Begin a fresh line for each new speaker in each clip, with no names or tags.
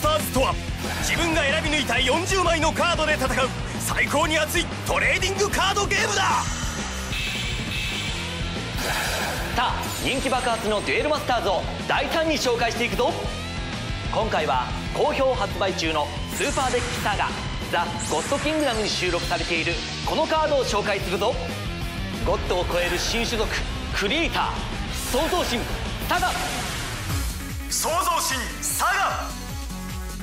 スターズとは自分が選び抜いた40枚のカードで戦う。最高に熱いトレーディングカードゲームだ。
さあ人気爆発のデュエルマスターズを大胆に紹介していくぞ。今回は好評発売中のスーパーデッキサーガザ・ゴッドキングダムに収録されているこのカードを紹介するぞ。ゴッドを超える新種族クリエイター創造神サガ。
創造神サガ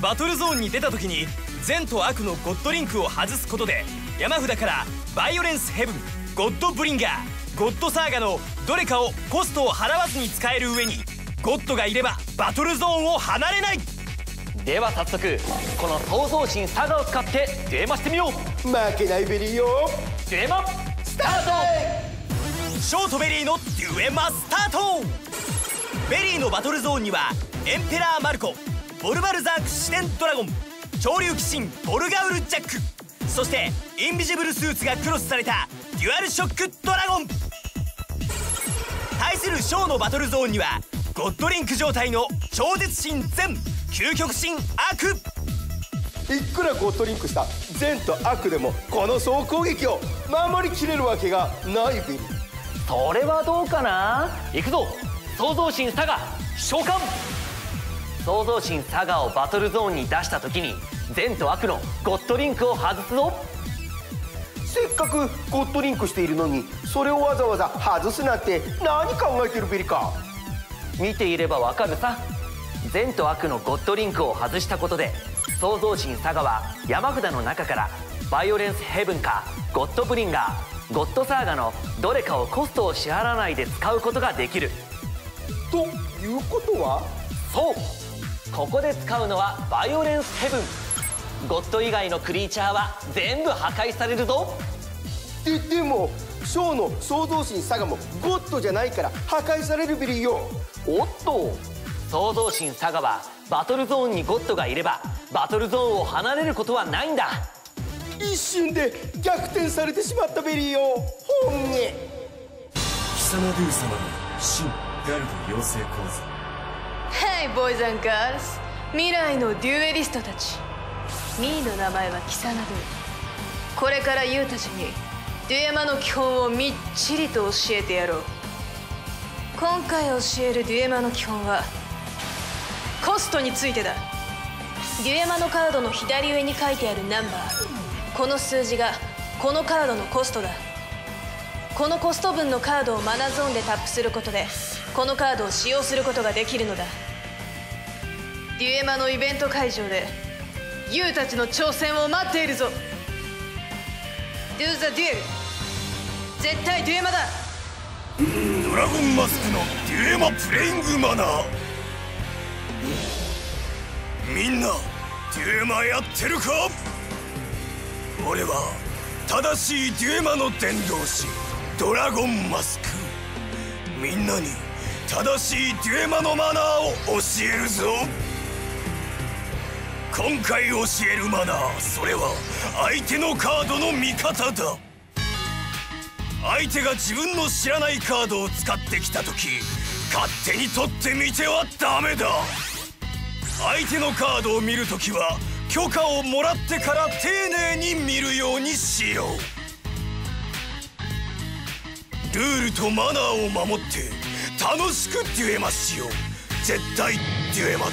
バトルゾーンに出た時に善と悪のゴッドリンクを外すことで山札からバイオレンスヘブンゴッドブリンガーゴッドサーガのどれかをコストを払わずに使える上にゴッドがいればバトルゾーンを離れない。
では早速この創造神サガを使ってデュエマしてみよう。
負けないベリーよ。
デュエマスタート。
ショーとベリーのデュエマスタート。ベリーのバトルゾーンにはエンペラーマルコボルバルザークシデンドラゴン。潮流鬼神ボルガウルジャック。そしてインビジブルスーツがクロスされたデュアルショックドラゴン。対するショーのバトルゾーンにはゴッドリンク状態の超絶神全究極神悪。
いくらゴッドリンクした善と悪でもこの総攻撃を守りきれるわけがないベリー
それはどうかな？行くぞ。創造神サガ召喚創造神サガをバトルゾーンに出した時に善と悪のゴッドリンクを外すぞ。
せっかくゴッドリンクしているのにそれをわざわざ外すなんて何考えてるベリか。
見ていればわかるさ。善と悪のゴッドリンクを外したことで創造神サガは山札の中からバイオレンスヘブンかゴッドブリンガーゴッドサーガのどれかをコストを支払わないで使うことができる。
ということは？
そうここで使うのはバイオレンスヘブン。ゴッド以外のクリーチャーは全部破壊されるぞ。
ででもショーの創造神サガもゴッドじゃないから破壊されるベリーよ。
おっと。創造神サガはバトルゾーンにゴッドがいればバトルゾーンを離れることはないんだ。
一瞬で逆転されてしまったベリーよ。本音。
貴様ドゥ様の新ガルド養成講座
Hey boys and girls 未来のデュエリストたち。 me の名前はキサナドゥこれから you たちにデュエマの基本をみっちりと教えてやろう。今回教えるデュエマの基本はコストについてだ。デュエマのカードの左上に書いてあるナンバー。この数字がこのカードのコストだ。このコスト分のカードをマナゾーンでタップすることでこのカードを使用することができるのだ。デュエマのイベント会場でyou たちの挑戦を待っているぞ。Do the duel 絶対デュエマだ。
ドラゴンマスクのデュエマプレイングマナー。みんなデュエマやってるか？俺は正しいデュエマの伝道師ドラゴンマスク。みんなに正しいデュエマのマナーを教えるぞ。今回教えるマナーそれは相手のカードの味方だ。相手が自分の知らないカードを使ってきた時勝手に取ってみてはダメだ。相手のカードを見るときは許可をもらってから丁寧に見るようにしよう。ルールとマナーを守って楽しくデュエマしよう。絶対デュエマだ。